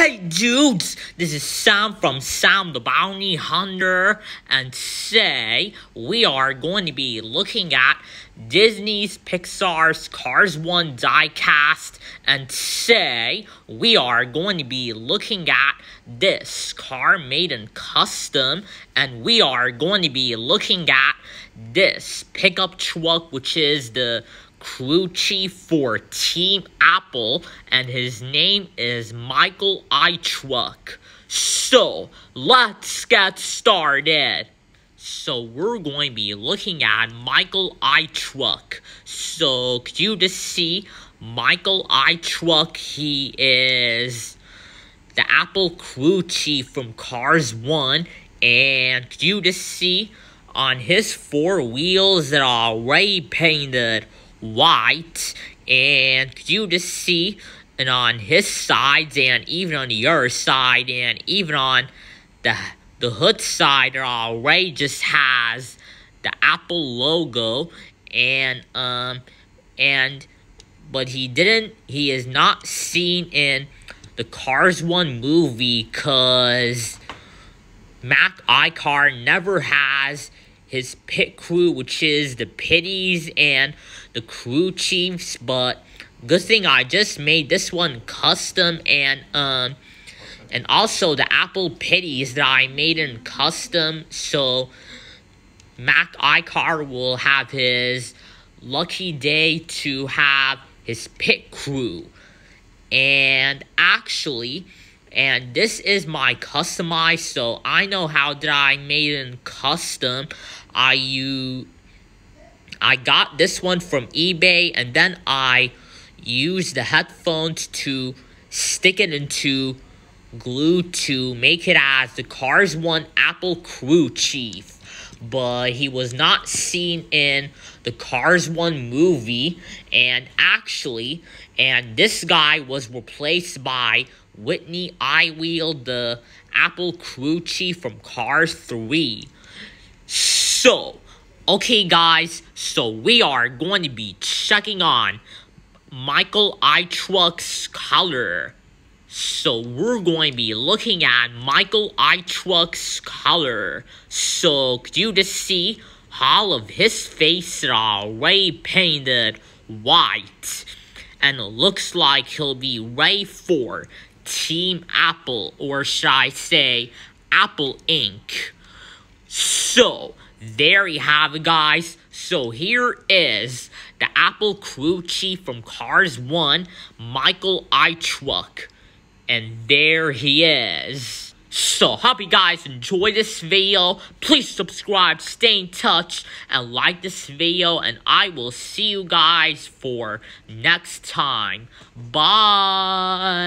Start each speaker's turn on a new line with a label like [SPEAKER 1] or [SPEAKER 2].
[SPEAKER 1] Hey dudes, this is Sam from Sam the Bounty Hunter, and today we are going to be looking at Disney's Pixar's Cars 1 diecast, and today we are going to be looking at this car made in custom, and we are going to be looking at this pickup truck, which is the crew chief for Team Apple, and his name is Michael ITruck. So, let's get started. So, we're going to be looking at Michael ITruck. So, could you just see Michael ITruck? He is the Apple crew chief from Cars 1, and could you just see on his four wheels that are already painted white, and you just see, and on his sides, and even on other side, and even on the the hood side, it already just has the Apple logo, and um, and but he didn't. He is not seen in the Cars One movie, cause Mac iCar never has his pit crew, which is the Pitties and the crew chiefs. But good thing I just made this one custom and um and also the Apple Pitties that I made in custom. So Mac iCar will have his lucky day to have his pit crew. And actually, and this is my customized so I know how that I made in custom I you I got this one from eBay and then I used the headphones to stick it into glue to make it as the Cars 1 Apple crew chief but he was not seen in the Cars 1 movie and actually and this guy was replaced by Whitney Iwheel, the Apple crew chief from Cars 3. So, okay guys, so we are going to be checking on Michael ITruck's color. So we're going to be looking at Michael ITruck's color. So could you just see all of his face are already painted white. And it looks like he'll be ready for Team Apple, or should I say, Apple Inc. So, there you have it, guys. So, here is the Apple crew chief from Cars 1, Michael ITruck. And there he is. So, hope you guys enjoy this video. Please subscribe, stay in touch, and like this video. And I will see you guys for next time. Bye.